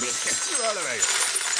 Vale, venga. What's